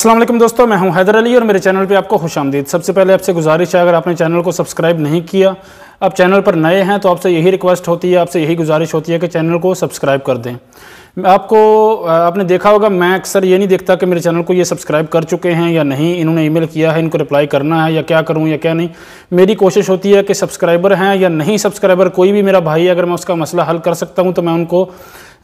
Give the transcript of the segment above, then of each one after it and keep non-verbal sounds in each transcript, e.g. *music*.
असलम दोस्तों, मैं हूँ हैदर अली और मेरे चैनल पे आपको खुश आमदीद। सबसे पहले आपसे गुजारिश है, अगर आपने चैनल को सब्सक्राइब नहीं किया, आप चैनल पर नए हैं तो आपसे यही रिक्वेस्ट होती है, आपसे यही गुजारिश होती है कि चैनल को सब्सक्राइब कर दें। आपको आपने देखा होगा, मैं अक्सर ये नहीं देखता कि मेरे चैनल को ये सब्सक्राइब कर चुके हैं या नहीं, इन्होंने ईमेल किया है, इनको रिप्लाई करना है या क्या करूँ या क्या नहीं। मेरी कोशिश होती है कि सब्सक्राइबर हैं या नहीं सब्सक्राइबर, कोई भी मेरा भाई अगर मैं उसका मसला हल कर सकता हूँ तो मैं उनको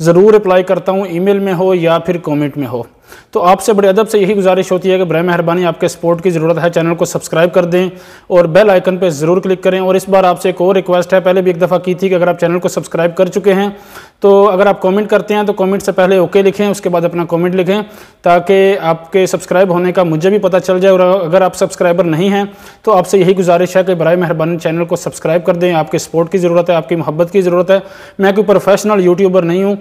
ज़रूर रिप्लाई करता हूँ, ईमेल में हो या फिर कॉमेंट में हो। तो आपसे बड़े अदब से यही गुजारिश होती है कि बर मेहरबानी आपके सपोर्ट की ज़रूरत है चैनल को सब्सक्राइब कर दें और बेल आइकन पर ज़रूर क्लिक करें। और इस बार आपसे एक और रिक्वेस्ट है, पहले भी एक दफ़ा की थी कि अगर आप चैनल को सब्सक्राइब कर चुके हैं तो अगर आप कमेंट करते हैं तो कमेंट से पहले ओके लिखें, उसके बाद अपना कमेंट लिखें, ताकि आपके सब्सक्राइब होने का मुझे भी पता चल जाए। और अगर आप सब्सक्राइबर नहीं हैं तो आपसे यही गुजारिश है कि बर मेहरबानी चैनल को सब्सक्राइब कर दें। आपके सपोर्ट की ज़रूरत है, आपकी मोहब्बत की ज़रूरत है। मैं कोई प्रोफेशनल यूट्यूबर नहीं हूँ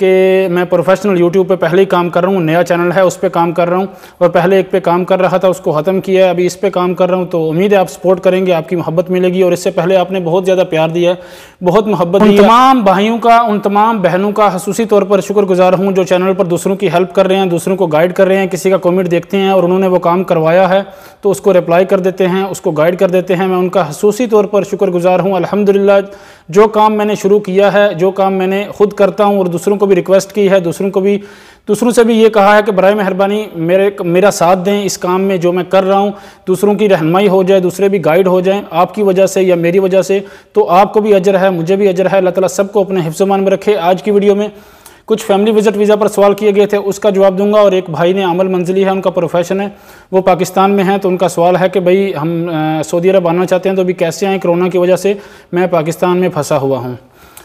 कि मैं प्रोफेशनल यूट्यूब पे पहले ही काम कर रहा हूँ नया चैनल है उस पर काम कर रहा हूँ और पहले एक पे काम कर रहा था उसको ख़त्म किया है अभी इस पे काम कर रहा हूँ तो उम्मीद है आप सपोर्ट करेंगे आपकी मोहब्बत मिलेगी और इससे पहले आपने बहुत ज़्यादा प्यार दिया है बहुत मोहब्बत उन तमाम भाइयों का उन तमाम बहनों का खसूसी तौर पर शुक्रगुजार हूँ जो चैनल पर दूसरों की हेल्प कर रहे हैं दूसरों को गाइड कर रहे हैं किसी का कॉमेंट देखते हैं और उन्होंने वो काम करवाया है तो उसको रिप्लाई कर देते हैं उसको गाइड कर देते हैं मैं उनका खसूसी तौर पर शुक्रगुजार हूँ अलहमदिल्ला जो काम मैंने शुरू किया है, जो काम मैंने खुद करता हूँ और दूसरों को भी रिक्वेस्ट की है, दूसरों को भी, दूसरों से भी ये कहा है कि बर मेहरबानी, मेरे, मेरा साथ दें इस काम में जो मैं कर रहा हूँ, दूसरों की रहनमई हो जाए, दूसरे भी गाइड हो जाएँ, आपकी वजह से या मेरी वजह से तो आपको भी अजर है, मुझे भी अजर है, अल्लाह ताला सबको अपने हिफ्जमान में रखे। आज की वीडियो में कुछ फैमिली विज़िट वीज़ा पर सवाल किए गए थे, उसका जवाब दूँगा और एक भाई ने अमल मंजिली है, उनका प्रोफेशन है, वो पाकिस्तान में है तो उनका सवाल है कि भाई हम सऊदी अरब आना चाहते हैं तो अभी कैसे आए? कोरोना की वजह से मैं पाकिस्तान में फंसा हुआ हूँ।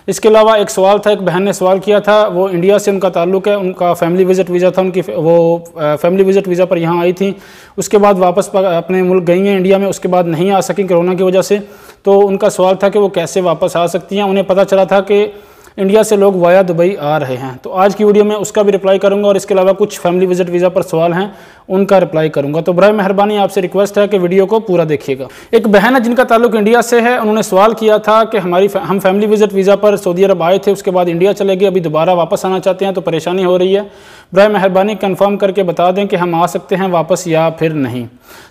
इसके अलावा एक सवाल था, एक बहन ने सवाल किया था, वो इंडिया से उनका ताल्लुक है, उनका फैमिली विज़िट वीज़ा था, उनकी, वो फैमिली विज़िट वीज़ा पर यहाँ आई थी। उसके बाद वापस अपने मुल्क गई हैं इंडिया में, उसके बाद नहीं आ सकें कोरोना की वजह से। तो उनका सवाल था कि वो कैसे वापस आ सकती हैं, उन्हें पता चला था कि इंडिया से लोग वाया दुबई आ रहे हैं। तो आज की वीडियो में उसका भी रिप्लाई करूँगा और इसके अलावा कुछ फैमिली विज़िट वीज़ा पर सवाल हैं, उनका रिप्लाई करूँगा। तो बर मेहरबानी, आपसे रिक्वेस्ट है कि वीडियो को पूरा देखिएगा। एक बहन है जिनका ताल्लुक इंडिया से है। उन्होंने सवाल किया था कि हमारी हम फैमिली विज़िट वीज़ा पर सऊदी अरब आए थे, उसके बाद इंडिया चले गए, अभी दोबारा वापस आना चाहते हैं तो परेशानी हो रही है। बर मेहरबानी कन्फर्म करके बता दें कि हम आ सकते हैं वापस या फिर नहीं।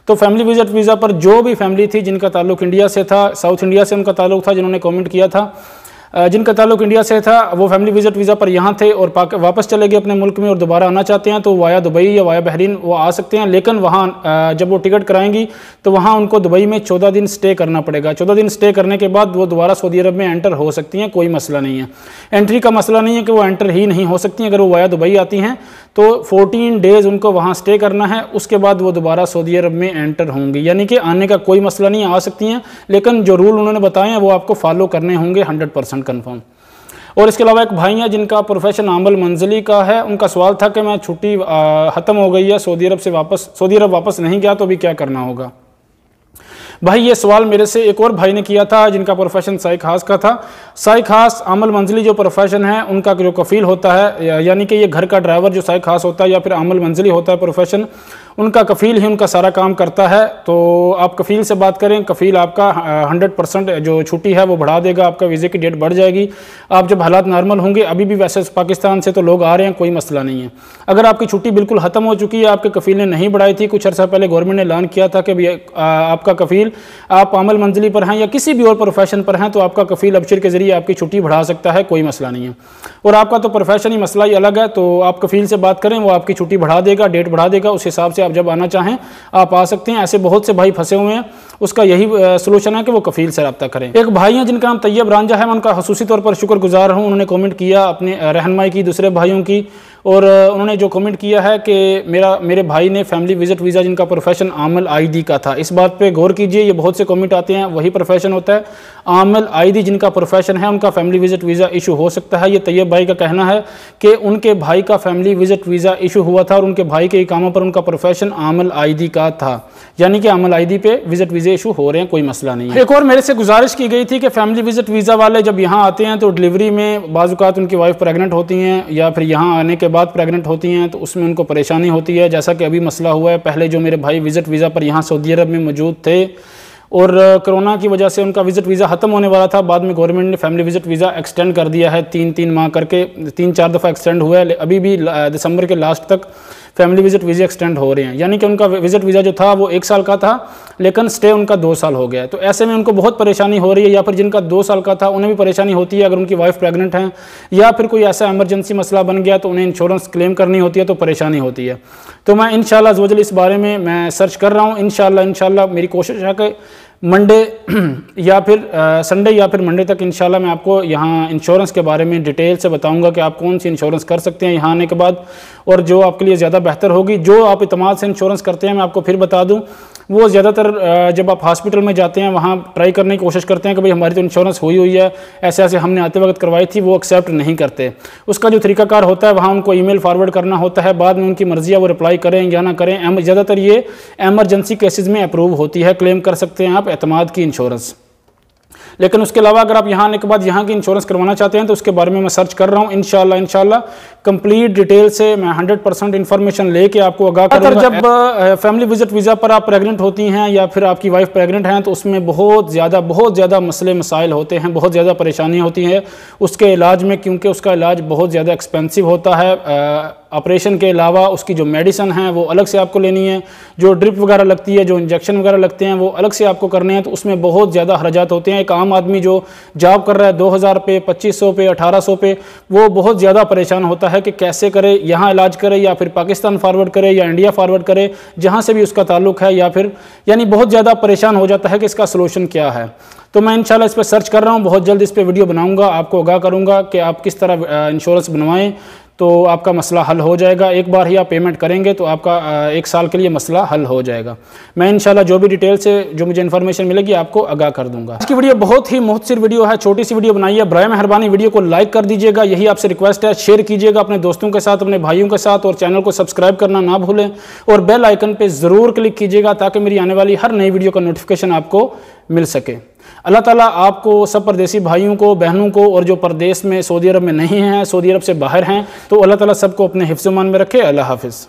तो फैमिली विज़िट वीज़ा पर जो भी फैमिली थी जिनका ताल्लुक इंडिया से था साउथ इंडिया से उनका ताल्लुक था, जिन्होंने कमेंट किया था जिनका ताल्लुक इंडिया से था, वो फैमिली विज़िट वीज़ा पर यहाँ थे और वापस चले गए अपने मुल्क में और दोबारा आना चाहते हैं तो वाया दुबई या वाया बहरीन, वो आ सकते हैं। लेकिन वहाँ जब वो टिकट कराएँगी तो वहाँ उनको दुबई में चौदह दिन स्टे करना पड़ेगा। चौदह दिन स्टे करने के बाद वो दोबारा सऊदी अरब में एंटर हो सकती हैं, कोई मसला नहीं है। एंट्री का मसला नहीं है कि वो एंटर ही नहीं हो सकती अगर वो वाया दुबई आती हैं तो 14 डेज़ उनको वहाँ स्टे करना है, उसके बाद वो दोबारा सऊदी अरब में एंटर होंगी। यानी कि आने का कोई मसला नहीं आ सकती हैं, लेकिन जो रूल उन्होंने बताए हैं, वो आपको फॉलो करने होंगे 100 परसेंट कन्फर्म और इसके अलावा एक भाई हैं जिनका प्रोफेशन आमल मंजली का है। उनका सवाल था कि मैं छुट्टी ख़त्म हो गई है, सऊदी अरब से वापस, सऊदी अरब वापस नहीं गया तो अभी क्या करना होगा? भाई, ये सवाल मेरे से एक और भाई ने किया था जिनका प्रोफेशन साई खास का था। साई खास अमल मंजली जो प्रोफेशन है, उनका जो कफ़ील होता है यानी कि ये घर का ड्राइवर जो साई खास होता है या फिर अमल मंजली होता है प्रोफेशन उनका कफ़ील ही उनका सारा काम करता है। तो आप कफ़ील से बात करें, कफ़ील आपका हंड्रेड परसेंट जो छुट्टी है वो बढ़ा देगा, आपका वीज़े की डेट बढ़ जाएगी। आप जब हालात नॉर्मल होंगे, अभी भी वैसे पाकिस्तान से तो लोग आ रहे हैं, कोई मसला नहीं है। अगर आपकी छुट्टी बिल्कुल ख़त्म हो चुकी है, आपके कफ़ील ने नहीं बढ़ाई थी, कुछ अर्सा पहले गवर्नमेंट ने ऐलान किया था कि आपका कफ़ील, आप अमल मंजिली पर हैं या किसी भी और प्रोफेशन पर हैं तो आपका कफ़ील अबशर के ज़रिए आपकी छुट्टी बढ़ा सकता है, कोई मसला नहीं है। और आपका तो प्रोफेशन ही मसला ही अलग है तो आप कफ़ील से बात करें, वो आपकी छुट्टी बढ़ा देगा डेट बढ़ा देगा, उस हिसाब से आप जब आना चाहें, आप आ सकते हैं। ऐसे बहुत से भाई फंसे हुए हैं। उसका यही सोलूशन है कि वो कफ़ील से रब्ता करें। एक भाई हैं जिनका नाम तैयब रांझा है। मैं उनका खसूसी तौर पर शुक्रगुजार हूँ। उन्होंने कमेंट किया अपने रहनमाई की, दूसरे भाइयों की। और उन्होंने जो कमेंट किया है कि मेरा, मेरे भाई ने फैमिली विज़िट वीज़ा जिनका प्रोफेशन आमल आईडी का था। इस बात पे गौर कीजिए, ये बहुत से कमेंट आते हैं, वही प्रोफेशन होता है। आमल आईडी जिनका प्रोफेशन है, उनका फैमिली विज़िट वीज़ा इशू हो सकता है। ये तैयब भाई का कहना है कि उनके भाई का फैमिली विज़िट वीज़ा इशू हुआ था और उनके भाई के कामों पर उनका प्रोफेशन आमल आई का था। यानी कि आमल आई पे विज़िट वीज़ा इशू हो रहे हैं, कोई मसला नहीं है। एक और मेरे से गुजारिश की गई थी कि फैमिली विज़िट वीज़ा वाले जब यहाँ आते हैं तो डिलीवरी में बाज़ात उनकी वाइफ प्रेगनेंट होती हैं या फिर यहाँ आने के बाद प्रेगनेंट होती हैं तो उसमें उनको परेशानी होती है। जैसा कि अभी मसला हुआ है, पहले जो मेरे भाई विज़िट वीज़ा पर यहाँ सऊदी अरब में मौजूद थे, और कोरोना की वजह से उनका विज़िट वीज़ा ख़त्म होने वाला था। बाद में गवर्नमेंट ने फैमिली विज़िट वीज़ा एक्सटेंड कर दिया है तीन तीन माह करके तीन चार दफ़ा एक्सटेंड हुआ है। अभी भी दिसंबर के लास्ट तक फैमिली विज़िट वीज़ा एक्सटेंड हो रहे हैं। यानी कि उनका विज़िट वीज़ा जो था, वो एक साल का था, लेकिन स्टे उनका दो साल हो गया तो ऐसे में उनको बहुत परेशानी हो रही है, या फिर जिनका दो साल का था, उन्हें भी परेशानी होती है, अगर उनकी वाइफ प्रेगनेंट है, या फिर कोई ऐसा एमरजेंसी मसला बन गया तो उन्हें इंश्योरेंस क्लेम करनी होती है तो परेशानी होती है। तो मैं इन शजल इस बारे में मैं सर्च कर रहा हूँ। इन शाला मेरी कोशिश है कि मंडे *clears throat* या फिर संडे या फिर मंडे तक इंशाल्लाह मैं आपको यहाँ इंश्योरेंस के बारे में डिटेल से बताऊँगा कि आप कौन सी इंश्योरेंस कर सकते हैं यहाँ आने के बाद और जो आपके लिए ज़्यादा बेहतर होगी, जो आप इतमाद से इंश्योरेंस करते हैं, मैं आपको फिर बता दूँ। वो ज़्यादातर जब आप हॉस्पिटल में जाते हैं, वहाँ ट्राई करने की कोशिश करते हैं कि भाई हमारी तो इंश्योरेंस हुई हुई है, ऐसे ऐसे हमने आते वक्त करवाई थी, वो एक्सेप्ट नहीं करते। उसका जो तरीकाकार होता है, वहाँ उनको ईमेल फॉरवर्ड करना होता है, बाद में उनकी मर्ज़ी है, वो रिप्लाई करें, या ना करें। ज़्यादातर ये एमरजेंसी केसेज में अप्रूव होती है क्लेम कर सकते हैं आप अतमाद की इंश्योरेंस लेकिन उसके अलावा अगर आप यहाँ आने के बाद यहाँ की इंश्योरेंस करवाना चाहते हैं तो उसके बारे में मैं सर्च कर रहा हूँ। इनशाला इनशाला कंप्लीट डिटेल से मैं 100 परसेंट इन्फॉर्मेशन लेके आपको आगाह करूँगा। जब फैमिली विज़िट वीज़ा पर आप प्रेग्नेंट होती हैं या फिर आपकी वाइफ प्रेग्नेंट हैं तो उसमें बहुत ज़्यादा बहुत ज़्यादा मसले मसाइल होते हैं बहुत ज़्यादा परेशानियाँ होती हैं। उसके इलाज में क्योंकि उसका इलाज बहुत ज़्यादा एक्सपेंसिव होता है ऑपरेशन के अलावा उसकी जो मेडिसन है, वो अलग से आपको लेनी है। जो ड्रिप वगैरह लगती है, जो इंजेक्शन वगैरह लगते हैं, वो अलग से आपको करने हैं। तो उसमें बहुत ज़्यादा हर्जात होते हैं। एक आम आदमी जो जॉब कर रहा है, दो हज़ार पे, पच्चीस सौ पे, अठारह सौ पे, वो बहुत ज़्यादा परेशान होता है कि कैसे करे, यहाँ इलाज करे, या फिर पाकिस्तान फॉरवर्ड करे, या इंडिया फॉरवर्ड करे, जहाँ से भी उसका ताल्लुक है, या फिर, यानी बहुत ज़्यादा परेशान हो जाता है कि इसका सोल्यूशन क्या है। तो मैं इंशाल्लाह इस पर सर्च कर रहा हूँ, बहुत जल्द इस पर वीडियो बनाऊँगा, आपको आगाह करूँगा कि आप किस तरह इंश्योरेंस बनवाएँ। तो आपका मसला हल हो जाएगा। एक बार ही आप पेमेंट करेंगे तो आपका एक साल के लिए मसला हल हो जाएगा। मैं इंशाल्लाह जो भी डिटेल से, जो मुझे इन्फॉर्मेशन मिलेगी, आपको आगाह कर दूँगा। इसकी वीडियो बहुत ही मुहसर वीडियो है, छोटी सी वीडियो बनाई है बर मेहरबानी वीडियो को लाइक कर दीजिएगा। यही आपसे रिक्वेस्ट है शेयर कीजिएगा अपने दोस्तों के साथ, अपने भाइयों के साथ और चैनल को सब्सक्राइब करना ना भूलें। और बेल आइकन पर ज़रूर क्लिक कीजिएगा ताकि मेरी आने वाली हर नई वीडियो का नोटिफिकेशन आपको मिल सके। अल्लाह ताला आपको सब परदेसी भाइयों को, बहनों को और जो परदेश में, सऊदी अरब में नहीं हैं, सऊदी अरब से बाहर हैं तो अल्लाह ताला सबको अपने हिफ्ज़ मान में रखे। अल्लाह हाफिज़।